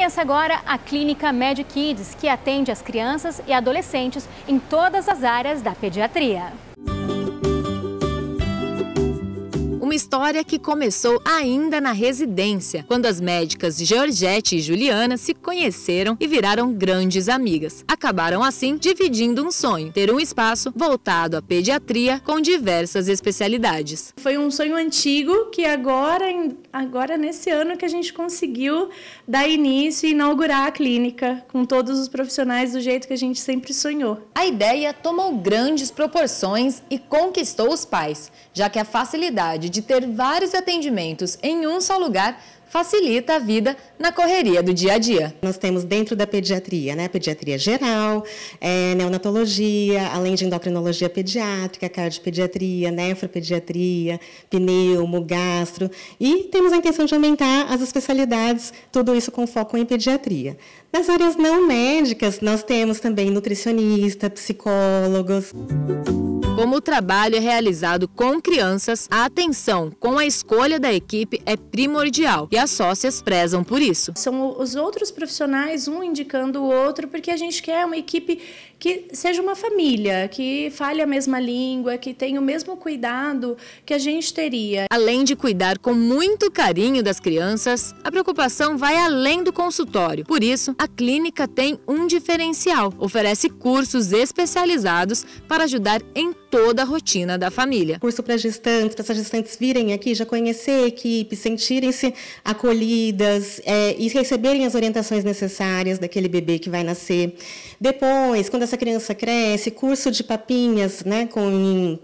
Conheça agora a Clínica Med Kids, que atende as crianças e adolescentes em todas as áreas da pediatria. Uma história que começou ainda na residência, quando as médicas Georgette e Juliana se conheceram e viraram grandes amigas. Acabaram assim dividindo um sonho: ter um espaço voltado à pediatria com diversas especialidades. Foi um sonho antigo que agora, agora nesse ano que a gente conseguiu dar início e inaugurar a clínica com todos os profissionais do jeito que a gente sempre sonhou. A ideia tomou grandes proporções e conquistou os pais, já que a facilidade de de ter vários atendimentos em um só lugar facilita a vida na correria do dia a dia. Nós temos dentro da pediatria, né, pediatria geral, é, neonatologia, além de endocrinologia pediátrica, cardiopediatria, nefropediatria, pneumo, gastro, e temos a intenção de aumentar as especialidades, tudo isso com foco em pediatria. Nas áreas não médicas, nós temos também nutricionista, psicólogos. Como o trabalho é realizado com crianças, a atenção com a escolha da equipe é primordial e as sócias prezam por isso. São os outros profissionais, um indicando o outro, porque a gente quer uma equipe que seja uma família, que fale a mesma língua, que tenha o mesmo cuidado que a gente teria. Além de cuidar com muito carinho das crianças, a preocupação vai além do consultório. Por isso, a clínica tem um diferencial: oferece cursos especializados para ajudar em toda a rotina da família. Curso para gestantes, para essas gestantes virem aqui, já conhecer a equipe, sentirem-se acolhidas é, e receberem as orientações necessárias daquele bebê que vai nascer. Depois, quando essa criança cresce, curso de papinhas, né, com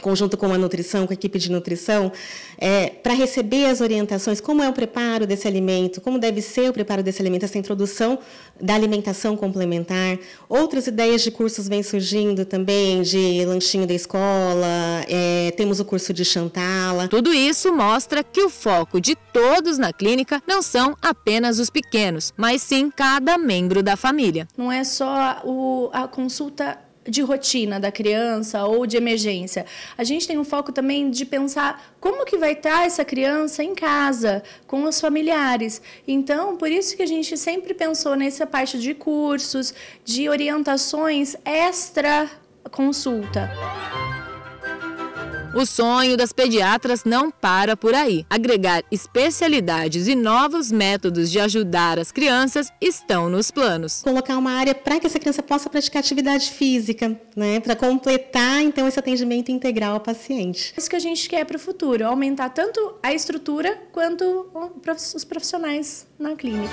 conjunto com a nutrição, com a equipe de nutrição, é, para receber as orientações, como é o preparo desse alimento, como deve ser o preparo desse alimento, essa introdução da alimentação complementar. Outras ideias de cursos vêm surgindo também, de lanchinho da escola, é, temos o curso de Chantala. Tudo isso mostra que o foco de todos na clínica não são apenas os pequenos, mas sim cada membro da família. Não é só o, a consulta de rotina da criança ou de emergência. A gente tem um foco também de pensar como que vai estar essa criança em casa, com os familiares. Então, por isso que a gente sempre pensou nessa parte de cursos, de orientações extra consulta. O sonho das pediatras não para por aí. Agregar especialidades e novos métodos de ajudar as crianças estão nos planos. Colocar uma área para que essa criança possa praticar atividade física, né, para completar então esse atendimento integral ao paciente. Isso que a gente quer para o futuro, aumentar tanto a estrutura quanto os profissionais na clínica.